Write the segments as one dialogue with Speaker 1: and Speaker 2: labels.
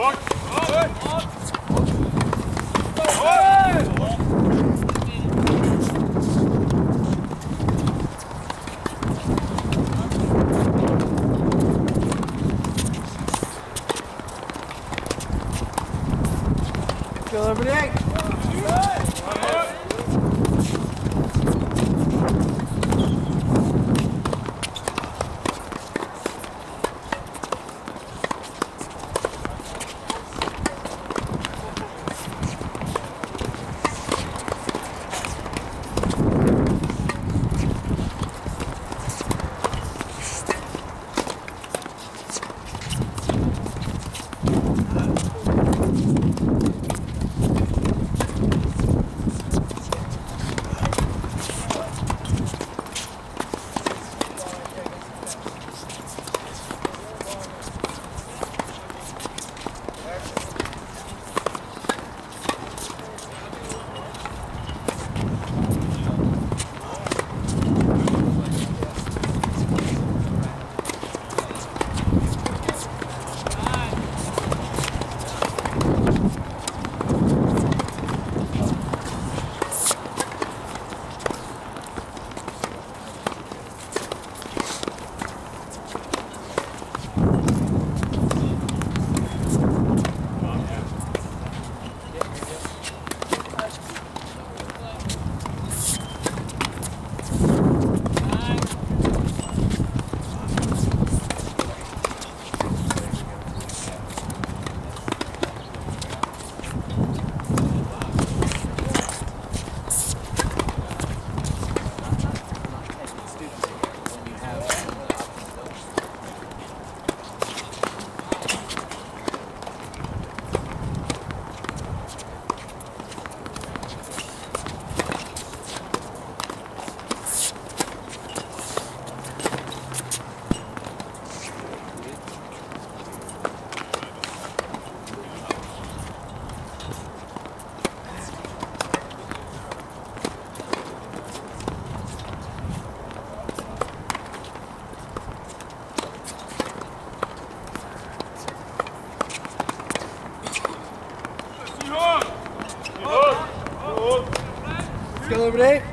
Speaker 1: Go the egg. Go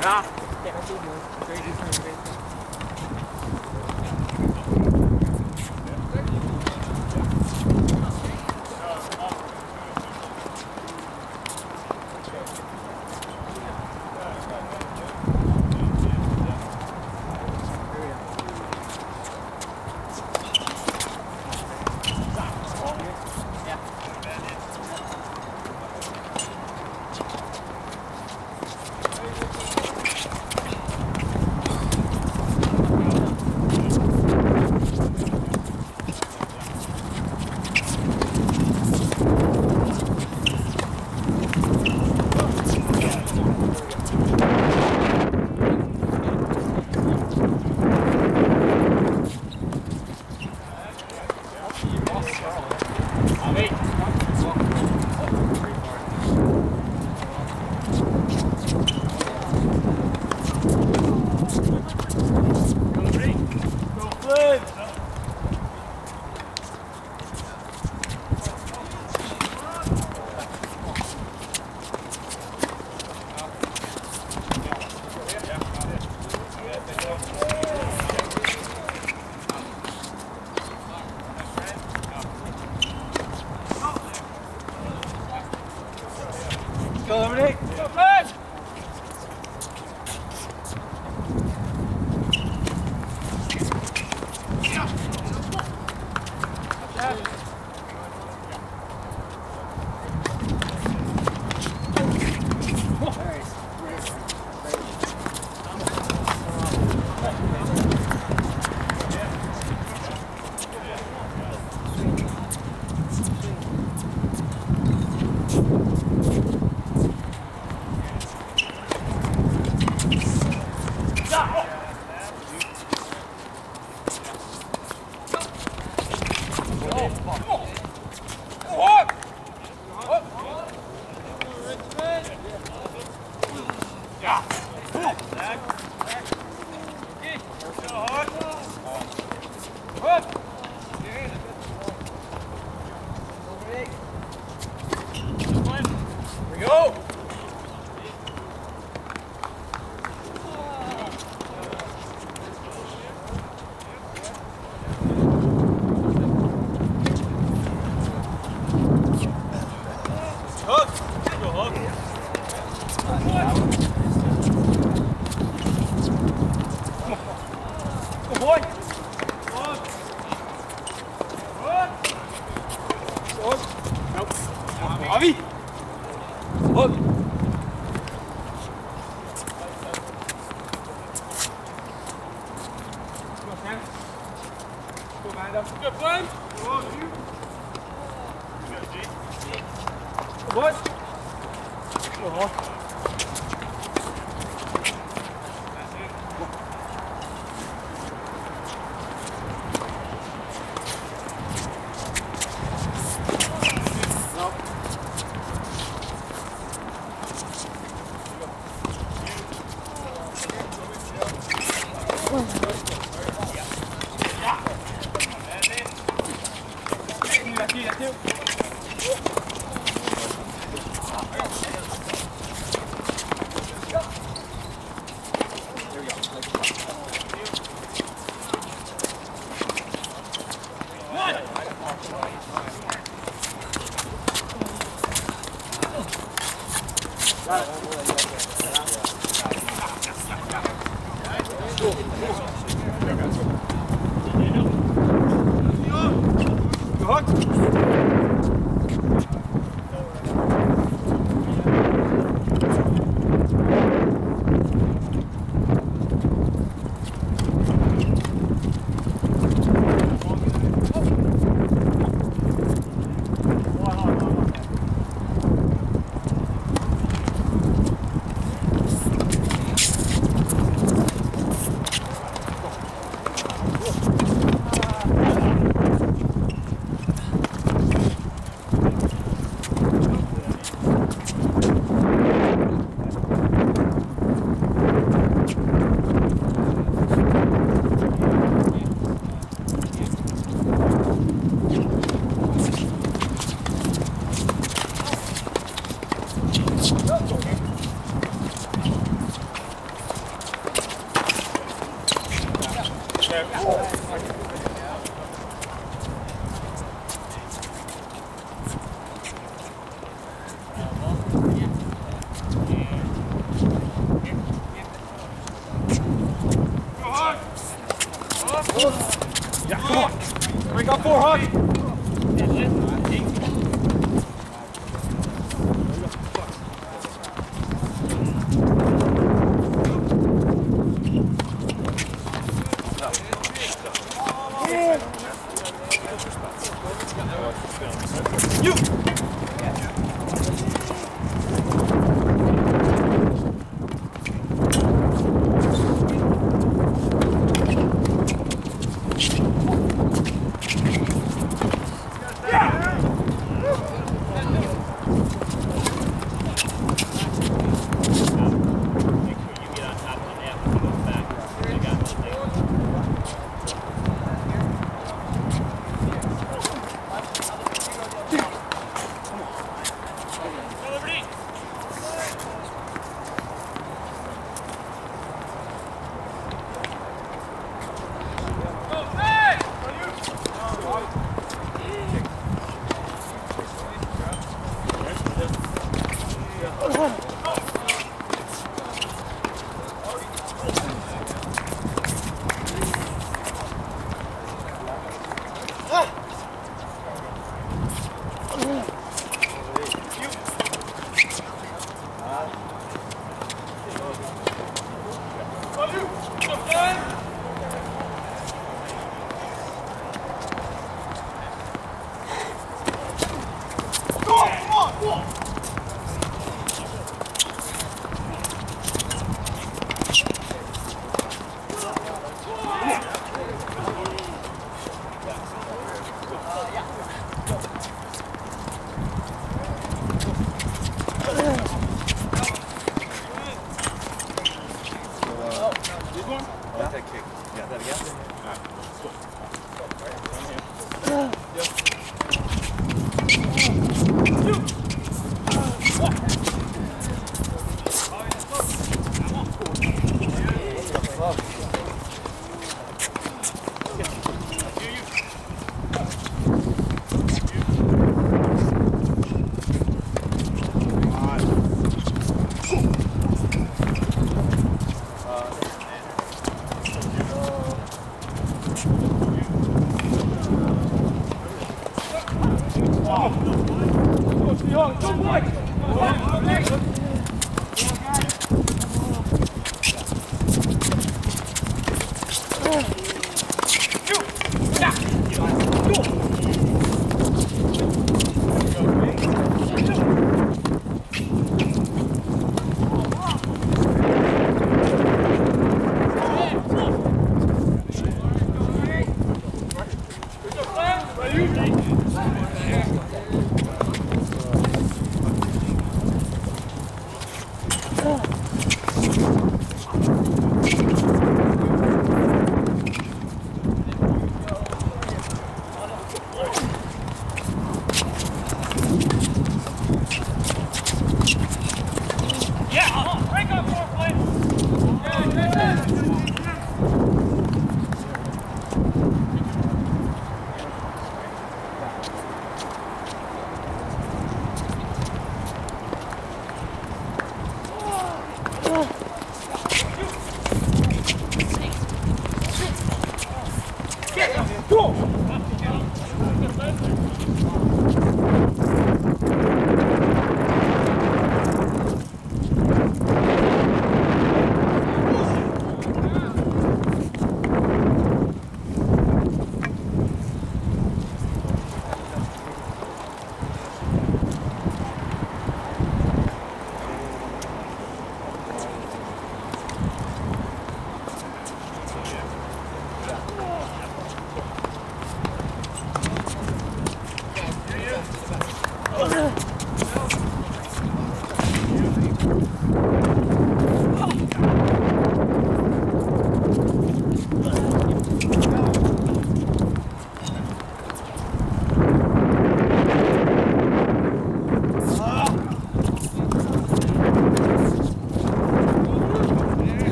Speaker 1: Yeah.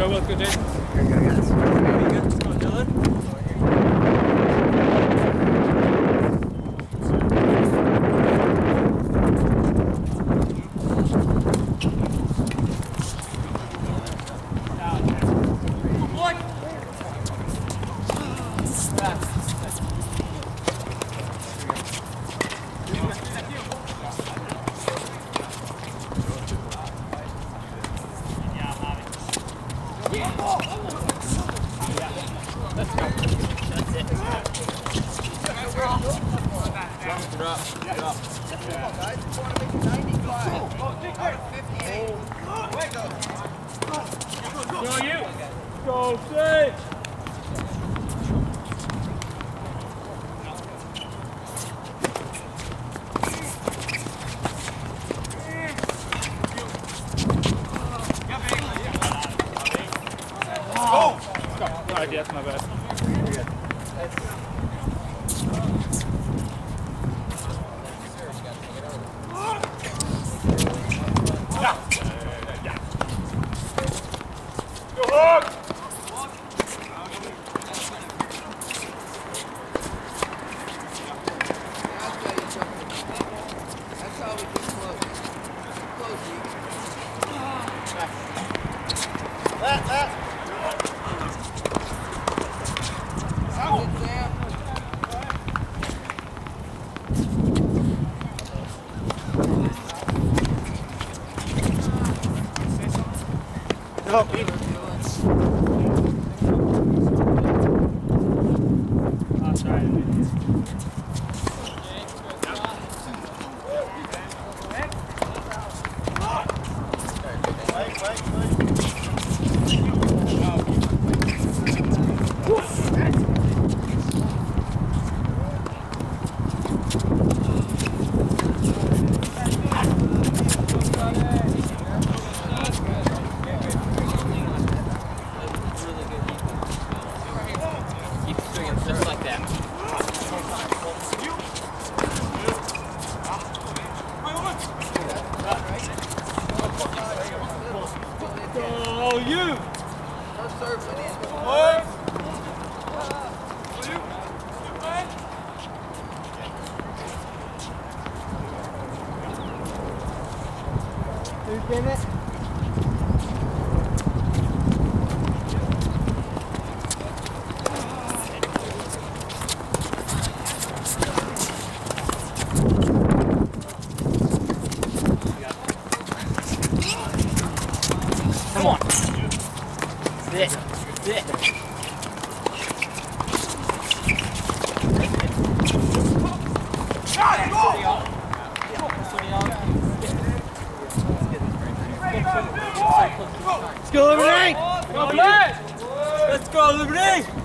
Speaker 1: Joe, let's go, Jason. Go you. Go six. Go. Sorry, that's my bad. No. Oh, Let's go, Liberty! Let's go, Liberty!